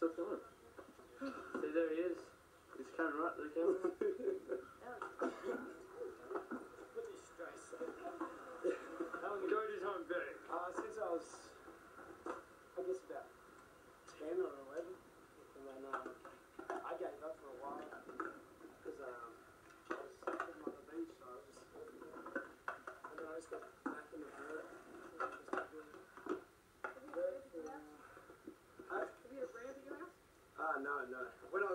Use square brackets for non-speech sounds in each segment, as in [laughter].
stuck on. See, there he is. He's coming right to the camera. How long have you home? Uh, since I was, I guess about 10 or 11. no, no.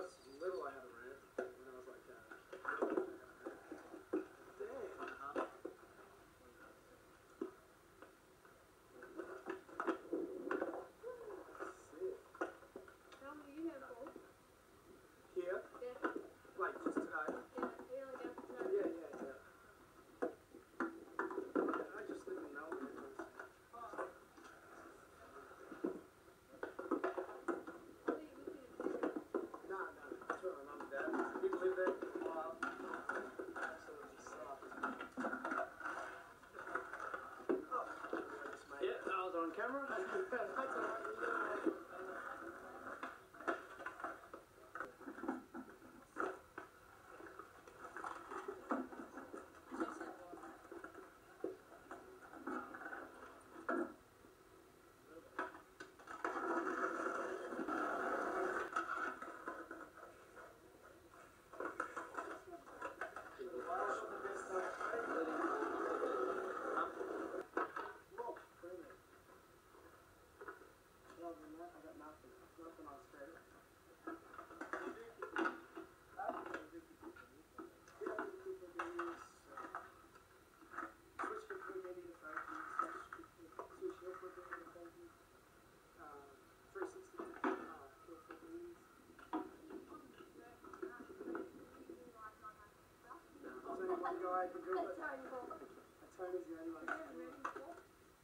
I've been. I you.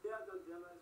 Yeah, I've done demos.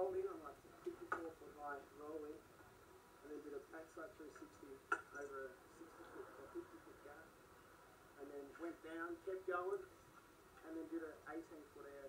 rolled in on like 54 foot high roll in, and then did a backside 360 over a 60 foot or 50 foot gap, and then went down, kept going, and then did an 18 foot air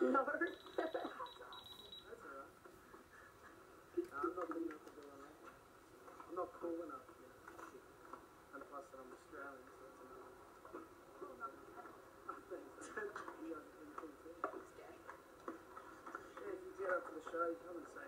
No. I'm not good enough to do all. I'm not cool enough. And plus, I'm Australian, so it's another. I've been to the show, come and say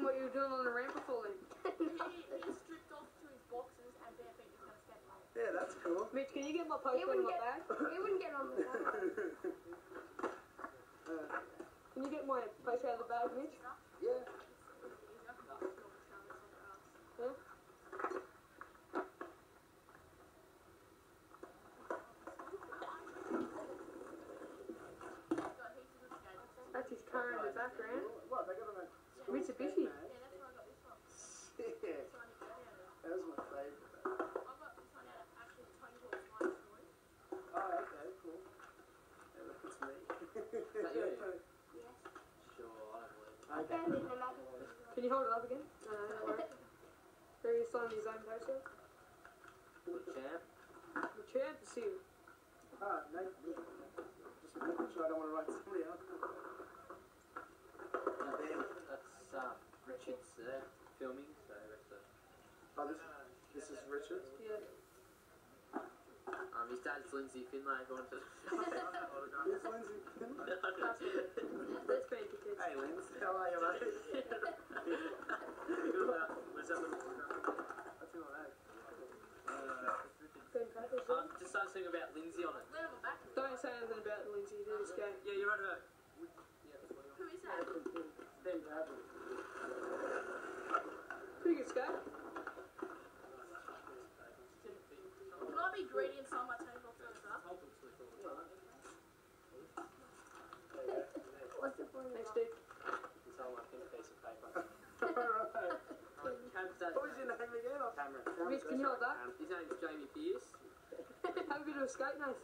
Jay, tell him what you were doing on the ramp before then. [laughs] He, he stripped off to his boxes and bare feet just gonna skate like Yeah, that's cool. Mitch, can you get my He poster in wouldn't my get. bag? He wouldn't get on the phone. [laughs] Uh, Can you get my poster out of the bag, Mitch? yeah. He's up to normal Travis on the ass. Huh? He's got heaps of good skaters. That's his car in the background. Mitsubishi. Yeah, that's where I got this from. Yeah, That's where I need to go out of. that was my favourite. I got this one out of actually Tony Hawk's Life Story. Oh, okay, cool. Yeah, that's me. that you? Yes. [laughs] Sure, I don't believe it. I found it in another one. Can you hold it up again? No, no, don't worry. There he is signing his own poster. Good champ. The champ is here. Ah, no, just making sure I don't want to write somebody else. Now there, that's um, Richard's there filming, so that's the, Oh, this, this is Richard. Yeah. um, his dad's Lindsay Finlay. If you want to. [laughs] [laughs] Lindsay. Let's bank it, hey, Linz, how are you, mate? What's up? That's all right. Ben Packers, Um, just start something about Lindsay on it. Let him back. Don't say anything about Lindsay, do this game. Yeah, you're right about. Yeah, that's what Who is that? Ben Bradley. Pretty good skate. Can I be greedy and sign my Tony Hawk's on his ass? What's the point of Next that? dude. It's on my thin of paper. Alright. Cam's. What was your name again? Cameron. Mitch, can you hold that? His name's Jamie Pierce. Have a bit of a skate, mate.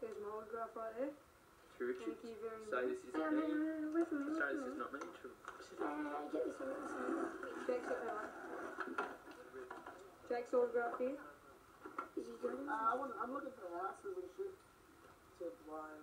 There's my autograph right there. To Richard. Thank you very So much. this is No, no, me. no, no, wait for me. Sorry, this is not me. True. Uh, get this one, get this one. Jake's, Jake's autograph here. Uh, I I'm looking for houses and shit to buy